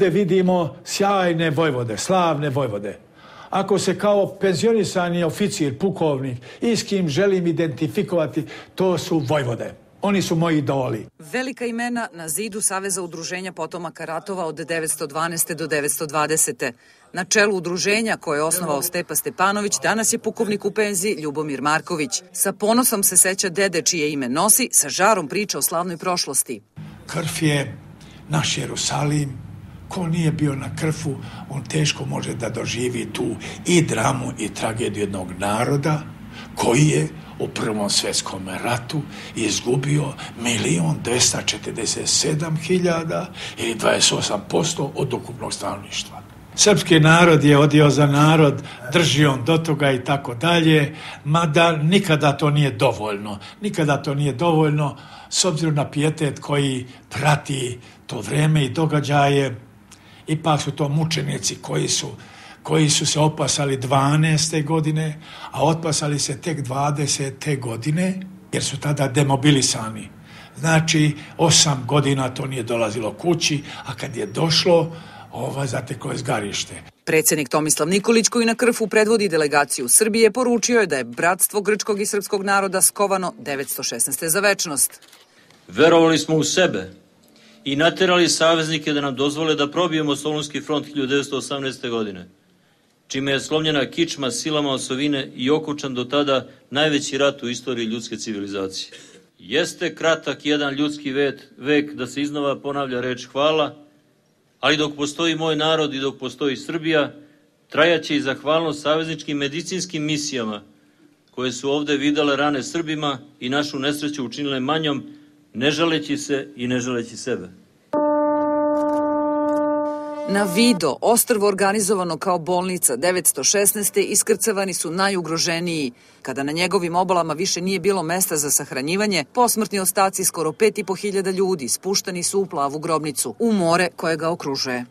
Gde vidimo sjajne vojvode, slavne vojvode. Ako se kao penzionisani oficir, pukovnik i s kim želim identifikovati, to su vojvode. Oni su moji idoli. Velika imena na zidu Saveza udruženja potomaka ratova od 912. do 920. Na čelu udruženja koje je osnovao Stepa Stepanović danas je pukovnik u penziji Ljubomir Marković. Sa ponosom se seća dede čije ime nosi, sa žarom priča o slavnoj prošlosti. Krf je naš Jerusalim, ko nije bio na krfu, on teško može da doživi tu i dramu i tragediju jednog naroda koji je u Prvom svetskom ratu izgubio milion 247 hiljada ili 28% od ukupnog stanovništva. Srpski narod je odio za narod, drži on do toga i tako dalje, mada nikada to nije dovoljno. Nikada to nije dovoljno s obzirom na pijetet koji prati to vreme i događaje. Ipak su to mučenici koji su koji su se opasali 12. godine, a otpasali se tek 20. godine, jer su tada demobilisani. Znači, osam godina to nije dolazilo kući, a kad je došlo, ova zateklo je zgarište. Predsednik Tomislav Nikolić, koji na krfu predvodi delegaciju Srbije, poručio je da je bratstvo grčkog i srpskog naroda skovano 916. za večnost. Verovali smo u sebe i naterali saveznike da nam dozvole da probijemo Solunski front 1918. godine čime je slomljena kičma silama osovine i okučan do tada najveći rat u istoriji ljudske civilizacije. Jeste kratak jedan ljudski vek, vek da se iznova ponavlja reč hvala, ali dok postoji moj narod i dok postoji Srbija, trajaće i zahvalnost savezničkim medicinskim misijama koje su ovde videle rane Srbima i našu nesreću učinile manjom, ne žaleći se i ne žaleći sebe. Na Vido, ostrvo organizovano kao bolnica 916. iskrcavani su najugroženiji. Kada na njegovim obalama više nije bilo mesta za sahranjivanje, posmrtni ostaci skoro 5.500 ljudi spuštani su u plavu grobnicu, u more koje ga okružuje.